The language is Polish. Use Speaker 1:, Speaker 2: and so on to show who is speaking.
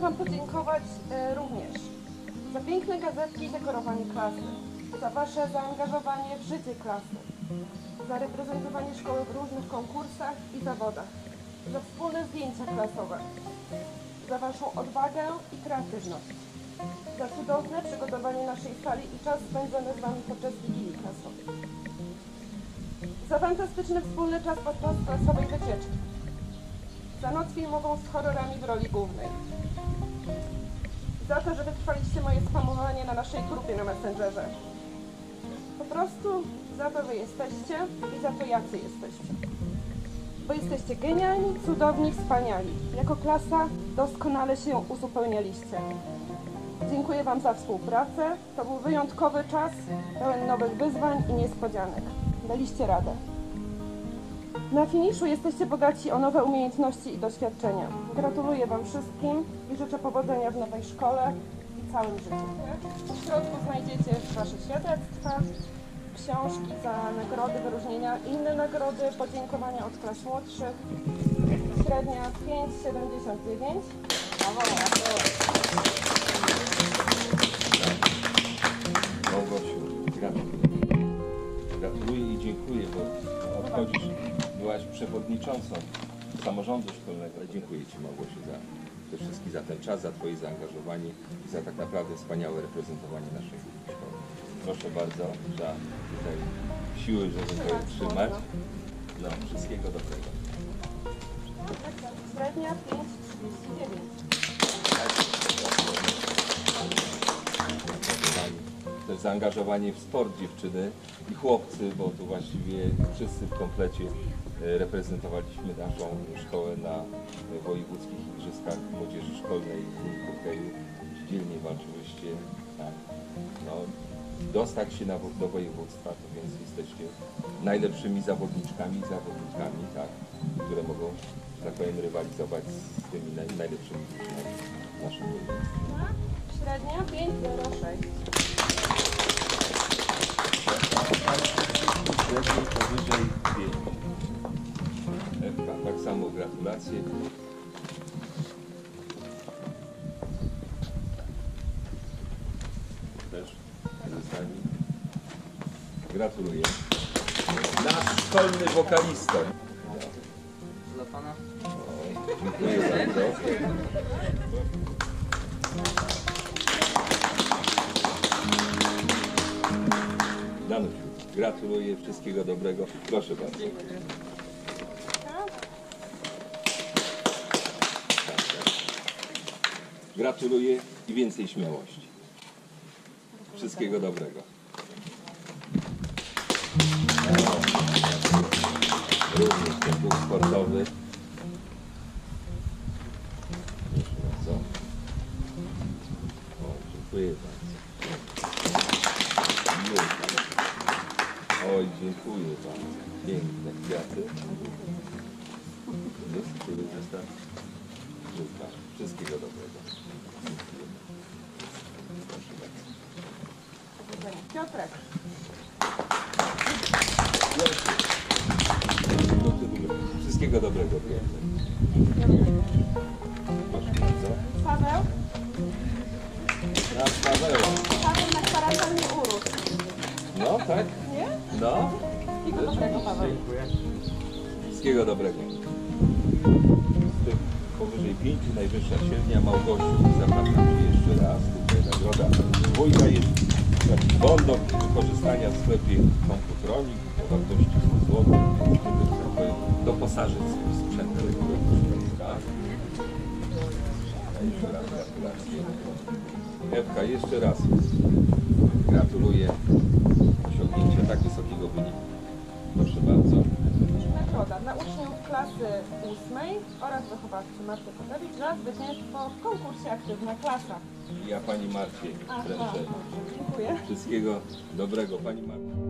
Speaker 1: Wam podziękować e, również za piękne gazetki i dekorowanie klasy, za Wasze zaangażowanie w życie klasy, za reprezentowanie szkoły w różnych konkursach i zawodach, za wspólne zdjęcia klasowe, za Waszą odwagę i kreatywność, za cudowne przygotowanie naszej sali i czas spędzony z Wami podczas Wigilii Klasowej, za fantastyczny wspólny czas podczas klasowej wycieczki, za noc filmową z horrorami w roli głównej, za to, że wytrwaliście moje spamowanie na naszej grupie na Messengerze. Po prostu za to, że jesteście i za to, jacy jesteście. Bo jesteście genialni, cudowni, wspaniali. Jako klasa doskonale się uzupełnialiście. Dziękuję Wam za współpracę. To był wyjątkowy czas, pełen nowych wyzwań i niespodzianek. Daliście radę. Na finiszu jesteście bogaci o nowe umiejętności i doświadczenia. Gratuluję Wam wszystkim i życzę powodzenia w nowej szkole i całym życiu. W środku znajdziecie Wasze świadectwa, książki za nagrody, wyróżnienia, inne nagrody, podziękowania od klas młodszych. Średnia 5,79.
Speaker 2: Małgosiu, przewodniczącą samorządu szkolnego. Dziękuję Ci Małgosiu za przede wszystkim za ten czas, za Twoje zaangażowanie i za tak naprawdę wspaniałe reprezentowanie naszej szkoły. Proszę bardzo, za tutaj siły, żeby to trzymać. No, wszystkiego dobrego.
Speaker 1: Średnia 5,39.
Speaker 2: Też zaangażowanie w sport dziewczyny i chłopcy, bo tu właściwie wszyscy w komplecie E, reprezentowaliśmy naszą szkołę na wojewódzkich igrzyskach młodzieży szkolnej w hokeju. Dzielnie walczyłyście. Tak. No, dostać się na, do województwa, to więc jesteście najlepszymi zawodniczkami i zawodnikami, tak, które mogą, że tak powiem, rywalizować z tymi naj, najlepszymi drużynami w naszym województwie.
Speaker 1: Średnia
Speaker 2: 5 do 6. gratulacje. Też zostali. Gratuluję. Nasz szkolny wokalista.
Speaker 3: Dla pana?
Speaker 2: Dziękuję bardzo. Danusiu, gratuluję, wszystkiego dobrego. Proszę bardzo. Gratuluję i więcej śmiałości. Wszystkiego dobrego. Również ten duch sportowy. Proszę bardzo. O, dziękuję bardzo. Oj, dziękuję bardzo. Piękne kwiaty. Jest, który zestaw? Żółta. Wszystkiego dobrego.
Speaker 1: Piotrek.
Speaker 2: Wszystkiego dobrego.
Speaker 1: Paweł.
Speaker 2: Nasz Paweł.
Speaker 1: Paweł na kwarantannie urósł.
Speaker 2: No, tak?
Speaker 1: Nie?
Speaker 2: No.
Speaker 1: Wszystkiego dobrego, Paweł.
Speaker 2: Dziękuję. Wszystkiego dobrego. Powyżej pięciu najwyższa średnia Małgosiu. Zapraszam Cię jeszcze raz. Tutaj nagroda dwójka jest taki bon do wykorzystania w sklepie komputronik o wartości 100 zł. Doposażyć swój sprzęt elektroniczny. Jeszcze raz gratulacje. Jeszcze raz gratuluję
Speaker 1: oraz wychowawcy Marty Kotewicz za zwycięstwo w konkursie Aktywna Klasa.
Speaker 2: Ja Pani Marcie
Speaker 1: Aha, dziękuję.
Speaker 2: wszystkiego dobrego. Pani Marcie.